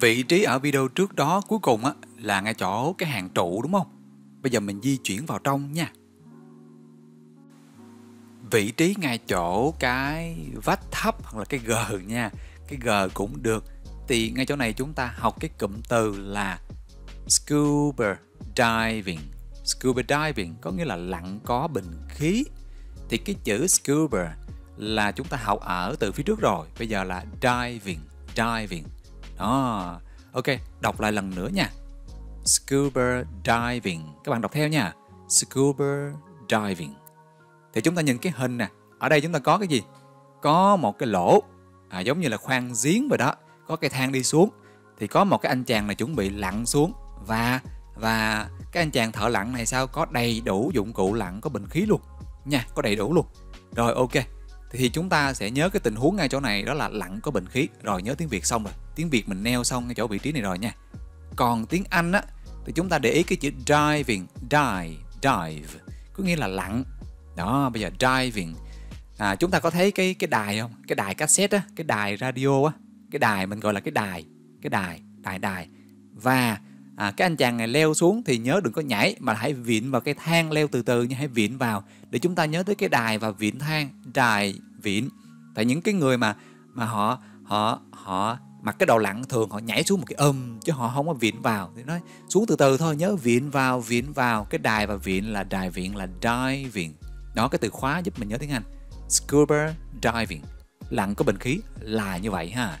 Vị trí ở video trước đó cuối cùng á là ngay chỗ cái hàng trụ đúng không? Bây giờ mình di chuyển vào trong nha. Vị trí ngay chỗ cái vách thấp hoặc là cái gờ nha. Cái gờ cũng được. Thì ngay chỗ này chúng ta học cái cụm từ là scuba diving. Scuba diving có nghĩa là lặn có bình khí. Thì cái chữ scuba là chúng ta học ở từ phía trước rồi. Bây giờ là diving, diving đó. Ok đọc lại lần nữa nha. Scuba diving. Các bạn đọc theo nha. Scuba diving. Thì chúng ta nhìn cái hình nè. Ở đây chúng ta có cái gì? Có một cái lỗ. À, giống như là khoan giếng vậy đó. Có cái thang đi xuống. Thì có một cái anh chàng này chuẩn bị lặn xuống. Và và cái anh chàng thợ lặn này sao? Có đầy đủ dụng cụ lặn có bình khí luôn. Nha có đầy đủ luôn. Rồi ok thì chúng ta sẽ nhớ cái tình huống ngay chỗ này đó là lặng có bình khí. Rồi nhớ tiếng việt xong rồi. Tiếng việt mình neo xong ngay chỗ vị trí này rồi nha. Còn tiếng anh á thì chúng ta để ý cái chữ diving dive dive. Có nghĩa là lặng. Đó bây giờ diving à, chúng ta có thấy cái cái đài không? Cái đài cassette á cái đài radio á. Cái đài mình gọi là cái đài cái đài đài đài. Và à, cái anh chàng này leo xuống thì nhớ đừng có nhảy mà hãy vịn vào cái thang leo từ từ nhưng hãy vịn vào để chúng ta nhớ tới cái đài và vịn thang đài vịn. Tại những cái người mà mà họ họ họ mặc cái đầu lặn thường họ nhảy xuống một cái âm chứ họ không có vịn vào. Thì nói xuống từ từ thôi nhớ vịn vào vịn vào. Cái đài và vịn là đài viện là diving. Đó cái từ khóa giúp mình nhớ tiếng anh. Scuba diving. Lặn có bình khí là như vậy ha.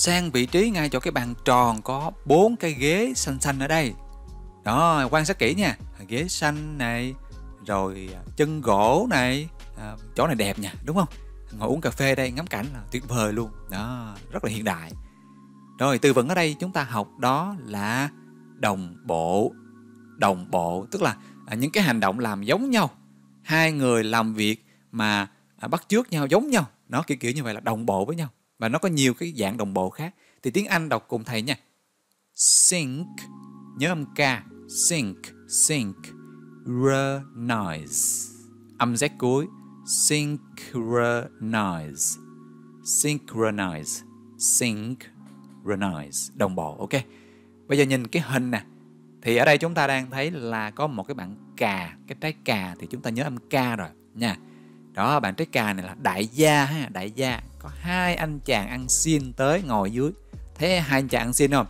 Sang vị trí ngay chỗ cái bàn tròn có bốn cái ghế xanh xanh ở đây. Đó quan sát kỹ nha. Ghế xanh này rồi à, chân gỗ này. À, chỗ này đẹp nha đúng không? Ngồi uống cà phê đây ngắm cảnh là tuyệt vời luôn. Đó rất là hiện đại. Rồi từ vựng ở đây chúng ta học đó là đồng bộ. Đồng bộ tức là à, những cái hành động làm giống nhau. Hai người làm việc mà à, bắt chước nhau giống nhau. Nó kiểu kiểu như vậy là đồng bộ với nhau mà nó có nhiều cái dạng đồng bộ khác. Thì tiếng Anh đọc cùng thầy nha. Sink nhớ âm k sink sink synchronize âm z cuối. Synchronize synchronize synchronize đồng bộ, ok. Bây giờ nhìn cái hình nè. Thì ở đây chúng ta đang thấy là có một cái bạn cà. Cái trái cà thì chúng ta nhớ âm k rồi, nha đó bạn trái cà này là đại gia ha đại gia. Có hai anh chàng ăn xin tới ngồi dưới. Thế hai anh chàng ăn xin không?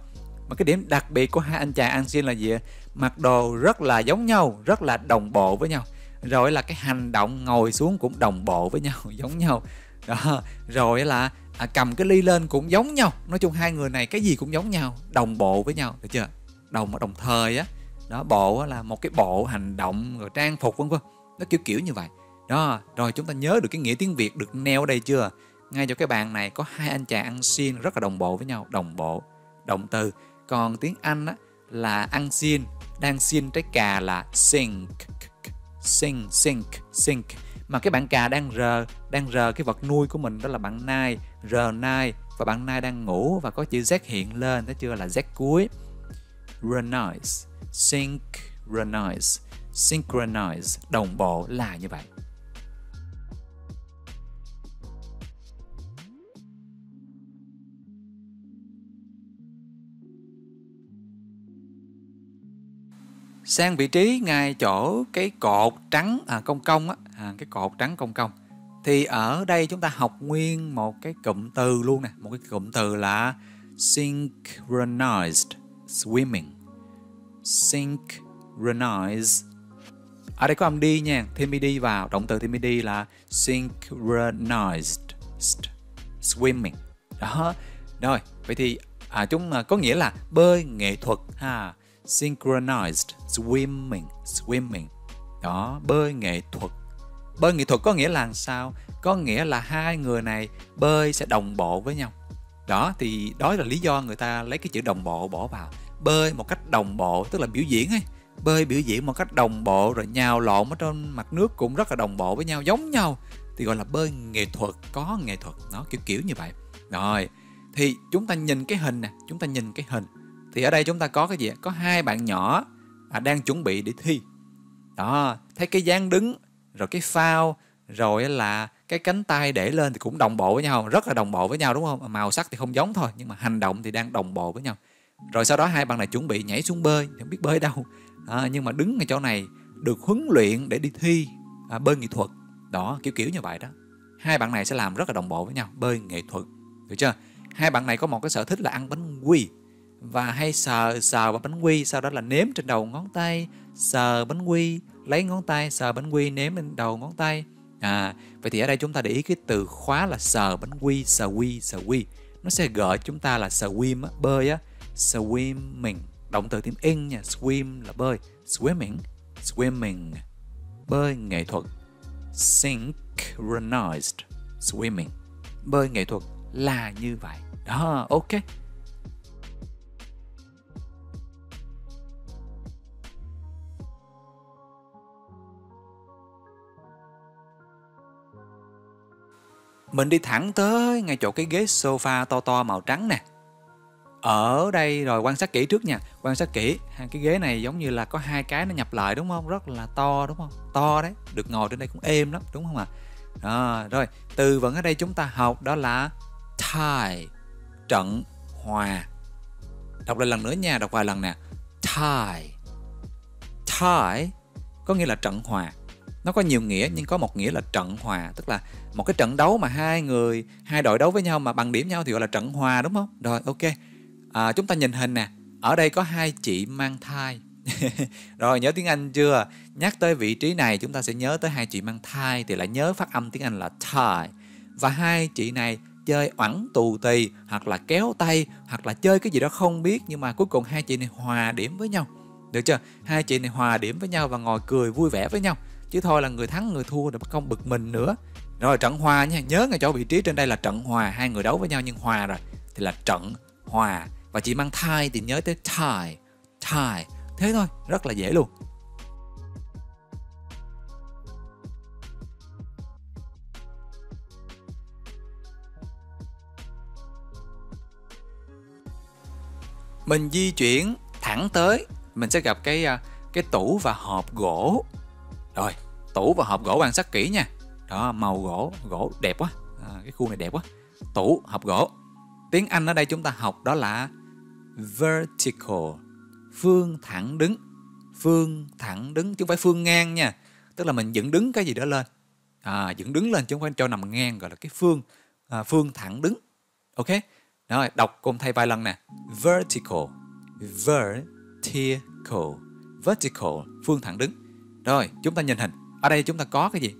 Mà cái điểm đặc biệt của hai anh chàng ăn xin là gì mặc đồ rất là giống nhau rất là đồng bộ với nhau. Rồi là cái hành động ngồi xuống cũng đồng bộ với nhau giống nhau. Đó rồi là à, cầm cái ly lên cũng giống nhau. Nói chung hai người này cái gì cũng giống nhau đồng bộ với nhau được chưa? Đồng đồng thời á. Đó bộ là một cái bộ hành động rồi trang phục vân vân. Nó kiểu kiểu như vậy đó rồi chúng ta nhớ được cái nghĩa tiếng việt được neo ở đây chưa? Ngay chỗ cái bàn này có hai anh chàng ăn xiên rất là đồng bộ với nhau. Đồng bộ động từ. Còn tiếng anh á, là ăn xiên đang xiên trái cà là sink. Sink sink sink. Mà cái bạn cà đang rờ đang rờ cái vật nuôi của mình đó là bạn nai. Rờ nai và bạn nai đang ngủ và có chữ z hiện lên thấy chưa? Là z cuối. Synchronize synchronize synchronize. Đồng bộ là như vậy. Sang vị trí ngay chỗ cái cột trắng à, công công á à, cái cột trắng công công. Thì ở đây chúng ta học nguyên một cái cụm từ luôn nè một cái cụm từ là synchronized swimming. Synchronize ở đây có âm đi nha thêm đi vào động từ thêm đi là synchronized swimming. Đó rồi vậy thì à, chúng à, có nghĩa là bơi nghệ thuật ha synchronized, swimming swimming. Đó, bơi nghệ thuật. Bơi nghệ thuật có nghĩa là sao? Có nghĩa là hai người này bơi sẽ đồng bộ với nhau. Đó, thì đó là lý do người ta lấy cái chữ đồng bộ bỏ vào. Bơi một cách đồng bộ, tức là biểu diễn ấy. Bơi biểu diễn một cách đồng bộ, rồi nhào lộn ở trên mặt nước cũng rất là đồng bộ với nhau, giống nhau. Thì gọi là bơi nghệ thuật, có nghệ thuật. Nó kiểu kiểu như vậy. Rồi, thì chúng ta nhìn cái hình nè, chúng ta nhìn cái hình thì ở đây chúng ta có cái gì có hai bạn nhỏ à, đang chuẩn bị để thi. Đó thấy cái dáng đứng rồi cái phao rồi là cái cánh tay để lên thì cũng đồng bộ với nhau rất là đồng bộ với nhau đúng không? Màu sắc thì không giống thôi nhưng mà hành động thì đang đồng bộ với nhau. Rồi sau đó hai bạn này chuẩn bị nhảy xuống bơi không biết bơi đâu. À, nhưng mà đứng ở chỗ này được huấn luyện để đi thi à, bơi nghệ thuật. Đó kiểu kiểu như vậy đó. Hai bạn này sẽ làm rất là đồng bộ với nhau bơi nghệ thuật. Được chưa? Hai bạn này có một cái sở thích là ăn bánh quy và hay sờ sờ vào bánh quy sau đó là nếm trên đầu ngón tay. Sờ bánh quy lấy ngón tay sờ bánh quy nếm lên đầu ngón tay. À vậy thì ở đây chúng ta để ý cái từ khóa là sờ bánh quy sờ quy sờ quy. Nó sẽ gợi chúng ta là swim á, bơi á. Swimming động từ tiếng in nha. Swim là bơi. Swimming swimming. Bơi nghệ thuật. Synchronized swimming. Bơi nghệ thuật là như vậy. Đó ok. Mình đi thẳng tới ngay chỗ cái ghế sofa to to màu trắng nè. Ở đây rồi quan sát kỹ trước nha, quan sát kỹ. Cái ghế này giống như là có hai cái nó nhập lại đúng không? Rất là to đúng không? To đấy, được ngồi trên đây cũng êm lắm, đúng không ạ? À? rồi, từ vựng ở đây chúng ta học đó là tie trận, hòa. Đọc lại lần nữa nha, đọc vài lần nè. Tie tie có nghĩa là trận hòa nó có nhiều nghĩa nhưng có một nghĩa là trận hòa tức là một cái trận đấu mà hai người hai đội đấu với nhau mà bằng điểm nhau thì gọi là trận hòa đúng không? Rồi ok. À, chúng ta nhìn hình nè. Ở đây có hai chị mang thai. Rồi nhớ tiếng Anh chưa? Nhắc tới vị trí này chúng ta sẽ nhớ tới hai chị mang thai thì lại nhớ phát âm tiếng Anh là tie và hai chị này chơi oẳn tù tì hoặc là kéo tay hoặc là chơi cái gì đó không biết nhưng mà cuối cùng hai chị này hòa điểm với nhau. Được chưa? Hai chị này hòa điểm với nhau và ngồi cười vui vẻ với nhau chứ thôi là người thắng, người thua rồi không bực mình nữa. Rồi, trận hòa nha, nhớ ngay chỗ vị trí trên đây là trận hòa. Hai người đấu với nhau nhưng hòa rồi, thì là trận hòa. Và chị mang thai thì nhớ tới tie tie thế thôi, rất là dễ luôn. Mình di chuyển thẳng tới, mình sẽ gặp cái à, cái tủ và hộp gỗ rồi tủ và hộp gỗ quan sát kỹ nha. Đó màu gỗ gỗ đẹp quá. À, cái khu này đẹp quá. Tủ hộp gỗ. Tiếng anh ở đây chúng ta học đó là vertical. Phương thẳng đứng. Phương thẳng đứng chứ không phải phương ngang nha. Tức là mình dựng đứng cái gì đó lên. À, dựng đứng lên chứ không phải cho nằm ngang gọi là cái phương à, phương thẳng đứng. Ok? Rồi đọc cùng thầy vài lần nè. Vertical. Vertical. Vertical. Phương thẳng đứng rồi chúng ta nhìn hình. Ở đây chúng ta có cái gì?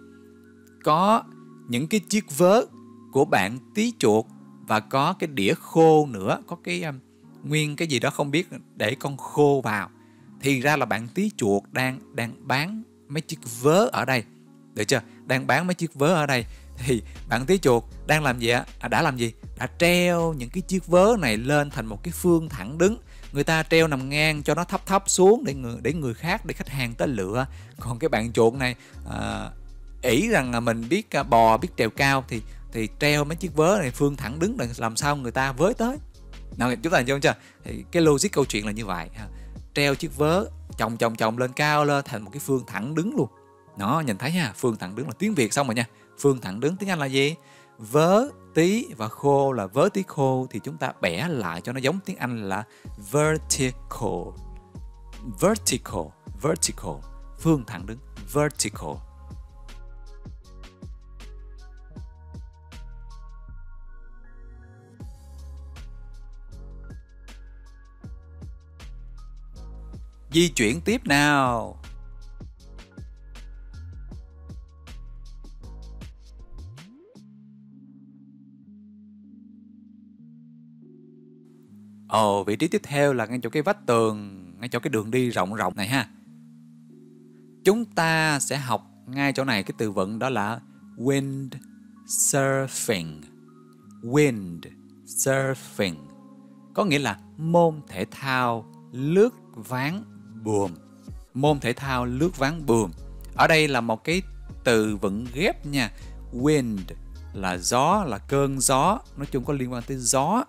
Có những cái chiếc vớ của bạn tí chuột và có cái đĩa khô nữa. Có cái um, nguyên cái gì đó không biết để con khô vào. Thì ra là bạn tí chuột đang đang bán mấy chiếc vớ ở đây. Được chưa? Đang bán mấy chiếc vớ ở đây. Thì bạn tí chuột đang làm gì ạ à, đã làm gì? Đã treo những cái chiếc vớ này lên thành một cái phương thẳng đứng người ta treo nằm ngang cho nó thấp thấp xuống để người để người khác để khách hàng tới lựa. Còn cái bạn chuột này à, ỷ rằng là mình biết à, bò biết trèo cao thì thì treo mấy chiếc vớ này phương thẳng đứng làm sao người ta với tới. Nào chúng ta hiểu chưa? Thì cái logic câu chuyện là như vậy treo chiếc vớ chồng chồng chồng lên cao lên thành một cái phương thẳng đứng luôn. Nó nhìn thấy ha phương thẳng đứng là tiếng việt xong rồi nha. Phương thẳng đứng tiếng anh là gì? Vớ tí và khô là vớ tí khô thì chúng ta bẻ lại cho nó giống tiếng anh là vertical. Vertical vertical. Phương thẳng đứng, vertical. Di chuyển tiếp nào. Ồ, vị trí tiếp theo là ngay chỗ cái vách tường, ngay chỗ cái đường đi rộng rộng này ha. Chúng ta sẽ học ngay chỗ này cái từ vựng đó là wind surfing. Wind surfing có nghĩa là môn thể thao lướt ván buồm. Môn thể thao lướt ván buồm. Ở đây là một cái từ vựng ghép nha. Wind là gió, là cơn gió, nói chung có liên quan tới gió.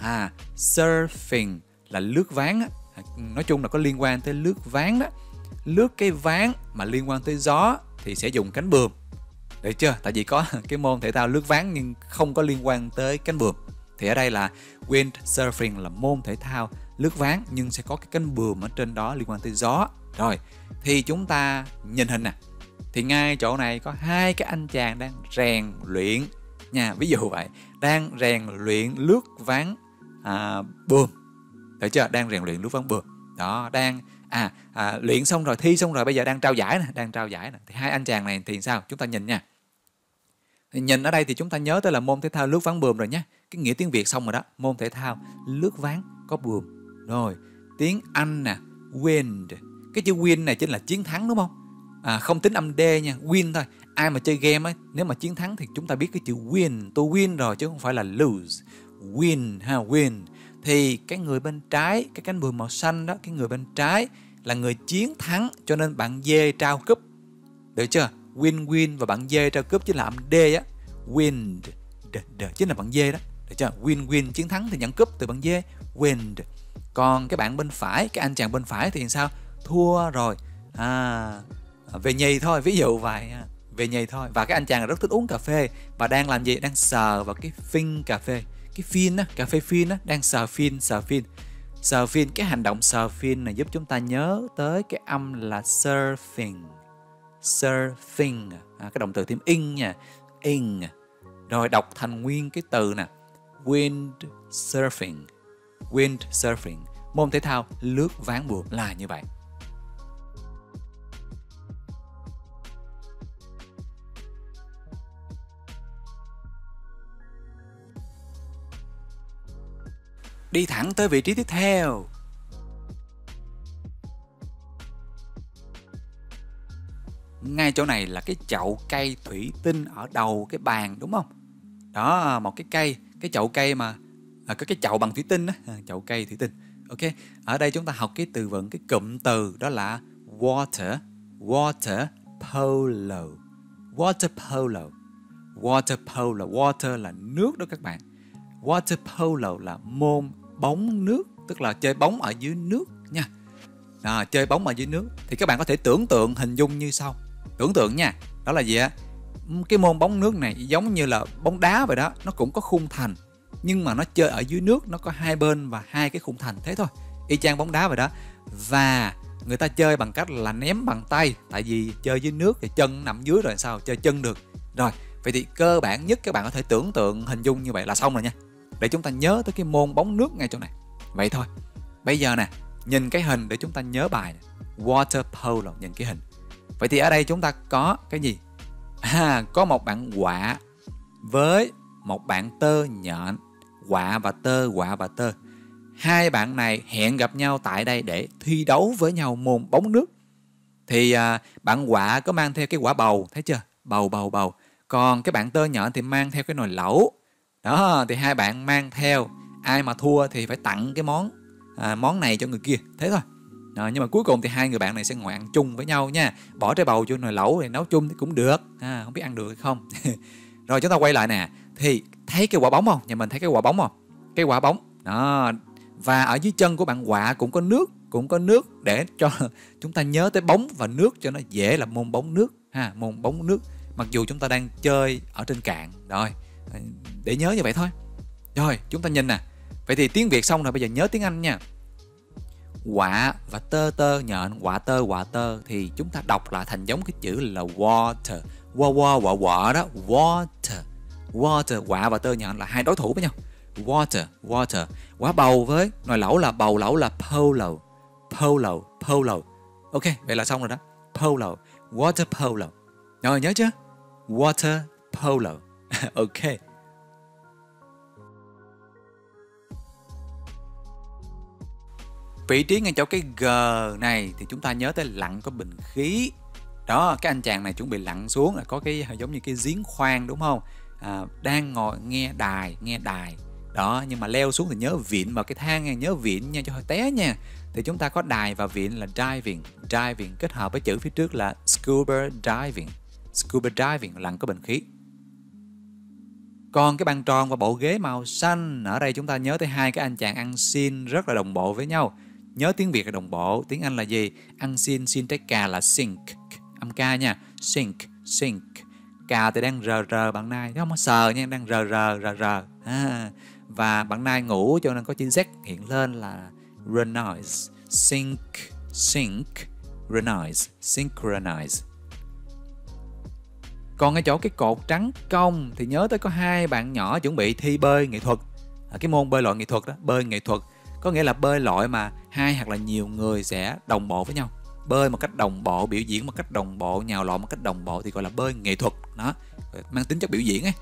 À, surfing là lướt ván á. Nói chung là có liên quan tới lướt ván đó. Lướt cái ván mà liên quan tới gió thì sẽ dùng cánh buồm. Được chưa? Tại vì có cái môn thể thao lướt ván nhưng không có liên quan tới cánh buồm. Thì ở đây là wind surfing là môn thể thao lướt ván nhưng sẽ có cái cánh buồm ở trên đó liên quan tới gió. Rồi thì chúng ta nhìn hình nè. Thì ngay chỗ này có hai cái anh chàng đang rèn luyện nha. Ví dụ vậy đang rèn luyện lướt ván à, buồm được chưa? Đang rèn luyện lướt ván buồm đó đang à, à luyện xong rồi thi xong rồi bây giờ đang trao giải nè đang trao giải nè. Thì hai anh chàng này thì sao? Chúng ta nhìn nha. Thì nhìn ở đây thì chúng ta nhớ tới là môn thể thao lướt ván buồm rồi nhé. Cái nghĩa tiếng việt xong rồi đó môn thể thao lướt ván có buồm rồi tiếng anh nè win, cái chữ win này chính là chiến thắng đúng không? À, không tính âm d nha win thôi. Ai mà chơi game ấy nếu mà chiến thắng thì chúng ta biết cái chữ win tôi win rồi chứ không phải là lose win ha win. Thì cái người bên trái cái cánh buồm màu xanh đó cái người bên trái là người chiến thắng cho nên bạn dê trao cúp. Được chưa? Win win và bạn dê trao cúp chính là âm d á. Win d, d, chính là bạn dê đó. Được chưa? Win win chiến thắng thì nhận cúp từ bạn dê win còn cái bạn bên phải cái anh chàng bên phải thì sao? Thua rồi. À về nhì thôi ví dụ vậy về nhì thôi. Và cái anh chàng rất thích uống cà phê và đang làm gì? Đang sờ vào cái phin cà phê cái phin á cà phê phin á đang sờ phin sờ phin sờ phin cái hành động sờ phin này giúp chúng ta nhớ tới cái âm là surfing. Surfing à, à cái động từ thêm in nha. In rồi đọc thành nguyên cái từ nè. Wind surfing. Wind surfing. Môn thể thao lướt ván buồm là như vậy. Đi thẳng tới vị trí tiếp theo. Ngay chỗ này là cái chậu cây thủy tinh ở đầu cái bàn đúng không? Đó một cái cây cái chậu cây mà à, có cái chậu bằng thủy tinh á à, chậu cây thủy tinh. Ok ở đây chúng ta học cái từ vựng cái cụm từ đó là water water polo water polo water polo water là nước đó các bạn. Water polo là môn bóng nước tức là chơi bóng ở dưới nước nha. À, chơi bóng ở dưới nước. Thì các bạn có thể tưởng tượng hình dung như sau. Tưởng tượng nha đó là gì á cái môn bóng nước này giống như là bóng đá vậy đó nó cũng có khung thành nhưng mà nó chơi ở dưới nước nó có hai bên và hai cái khung thành thế thôi. Y chang bóng đá vậy đó. Và người ta chơi bằng cách là ném bằng tay tại vì chơi dưới nước thì chân nằm dưới rồi sao chơi chân được. Rồi vậy thì cơ bản nhất các bạn có thể tưởng tượng hình dung như vậy là xong rồi nha để chúng ta nhớ tới cái môn bóng nước ngay chỗ này. Vậy thôi. Bây giờ nè nhìn cái hình để chúng ta nhớ bài này. water polo nhìn cái hình. Vậy thì ở đây chúng ta có cái gì? À, có một bạn quạ với một bạn tơ nhện. Quạ và tơ quạ và tơ. Hai bạn này hẹn gặp nhau tại đây để thi đấu với nhau môn bóng nước. Thì à, bạn quạ có mang theo cái quả bầu thấy chưa? Bầu bầu bầu. Còn cái bạn tơ nhện thì mang theo cái nồi lẩu đó thì hai bạn mang theo ai mà thua thì phải tặng cái món à, món này cho người kia. Thế thôi. À, nhưng mà cuối cùng thì hai người bạn này sẽ ngồi ăn chung với nhau nha. Bỏ trái bầu vô nồi lẩu thì nấu chung thì cũng được. À, không biết ăn được hay không. Rồi chúng ta quay lại nè. Thì thấy cái quả bóng không? Nhà mình thấy cái quả bóng không? Cái quả bóng. Đó. Và ở dưới chân của bạn quạ cũng có nước cũng có nước để cho chúng ta nhớ tới bóng và nước cho nó dễ là môn bóng nước. Ha môn bóng nước. Mặc dù chúng ta đang chơi ở trên cạn. Rồi để nhớ như vậy thôi. Rồi, chúng ta nhìn nè. Vậy thì tiếng việt xong rồi, bây giờ nhớ tiếng anh nha. Quả và tơ tơ nhện quả tơ quả tơ, thì chúng ta đọc lại thành giống cái chữ là water. Wa wa quả quả đó, water. Water, quả và tơ nhện là hai đối thủ với nhau. Water water. Quả bầu với, nồi lẩu là bầu, lẩu là polo. Polo polo. Ok, vậy là xong rồi đó. Polo, water polo. Rồi, nhớ chưa? Water polo. ok. Vị trí ngay chỗ cái G này thì chúng ta nhớ tới lặn có bình khí. Đó cái anh chàng này chuẩn bị lặn xuống là có cái giống như cái giếng khoan đúng không? À, đang ngồi nghe đài nghe đài. Đó nhưng mà leo xuống thì nhớ viện vào cái thang nha nhớ viện nha cho hơi té nha. Thì chúng ta có đài và viện là diving diving kết hợp với chữ phía trước là scuba diving scuba diving lặn có bình khí còn cái bàn tròn và bộ ghế màu xanh ở đây chúng ta nhớ tới hai cái anh chàng ăn xin rất là đồng bộ với nhau. Nhớ tiếng việt là đồng bộ tiếng anh là gì? Ăn xin xin trái cà là sink. Âm ca nha sink sink. Cà thì đang rờ rờ bạn nai nó không có sờ nha đang rờ rờ rờ rờ. À, và bạn nai ngủ cho nên có chữ z hiện lên là synchronize sync sync renoise synchronize còn ở chỗ cái cột trắng cong thì nhớ tới có hai bạn nhỏ chuẩn bị thi bơi nghệ thuật. À, cái môn bơi lội nghệ thuật đó bơi nghệ thuật có nghĩa là bơi lội mà hai hoặc là nhiều người sẽ đồng bộ với nhau. Bơi một cách đồng bộ biểu diễn một cách đồng bộ nhào lộn một cách đồng bộ thì gọi là bơi nghệ thuật đó. Mang tính chất biểu diễn ấy.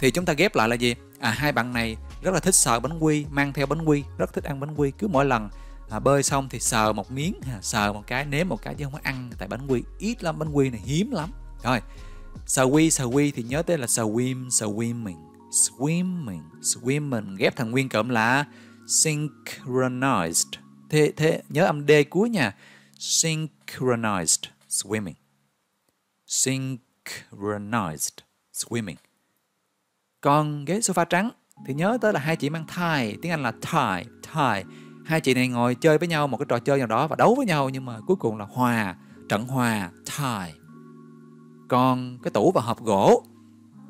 Thì chúng ta ghép lại là gì? À hai bạn này rất là thích sờ bánh quy mang theo bánh quy rất thích ăn bánh quy. Cứ mỗi lần à, bơi xong thì sờ một miếng à, sờ một cái nếm một cái chứ không có ăn tại bánh quy. Ít lắm bánh quy này hiếm lắm. Rồi Swi, Swi thì nhớ tới là swim, swimming, swimming, swimming ghép thành nguyên cụm là synchronized. Thế, thế nhớ âm D cuối nha. Synchronized swimming. Synchronized swimming. Còn ghế sofa trắng thì nhớ tới là hai chị mang tie, tiếng Anh là tie, tie. Hai chị này ngồi chơi với nhau một cái trò chơi nào đó và đấu với nhau nhưng mà cuối cùng là hòa, trận hòa, tie còn cái tủ và hộp gỗ.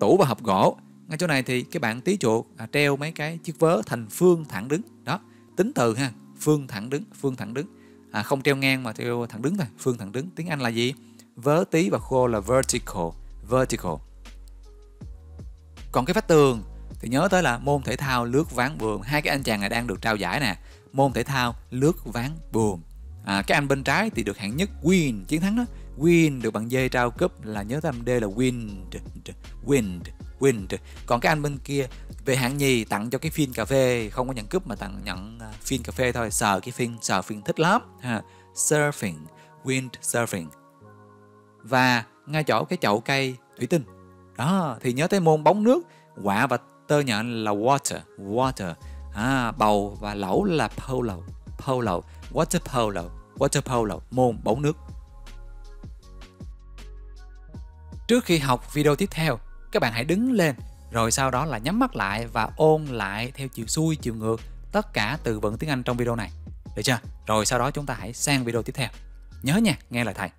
Tủ và hộp gỗ. Ngay chỗ này thì cái bạn tí chuột à, treo mấy cái chiếc vớ thành phương thẳng đứng. Đó tính từ ha phương thẳng đứng phương thẳng đứng. À, không treo ngang mà treo thẳng đứng thôi phương thẳng đứng. Tiếng anh là gì? Vớ tí và khô là vertical vertical. Còn cái vách tường thì nhớ tới là môn thể thao lướt ván buồm. Hai cái anh chàng này đang được trao giải nè môn thể thao lướt ván buồm. À, cái anh bên trái thì được hạng nhất win chiến thắng đó win được bằng dây trao cúp là nhớ tâm D là wind wind wind. Còn cái anh bên kia về hạng nhì tặng cho cái phiên cà phê không có nhận cúp mà tặng nhận à, phin phiên cà phê thôi. Sờ cái phiên sờ phiên thích lắm ha. Surfing wind surfing. Và ngay chỗ cái chậu cây thủy tinh. Đó thì nhớ tới môn bóng nước quả và tơ nhện là water water. À, bầu và lẩu là polo polo water polo water polo môn bóng nước. Trước khi học video tiếp theo, các bạn hãy đứng lên, rồi sau đó là nhắm mắt lại và ôn lại theo chiều xuôi, chiều ngược tất cả từ vựng tiếng Anh trong video này. Được chưa? Rồi sau đó chúng ta hãy sang video tiếp theo. Nhớ nha, nghe lời thầy.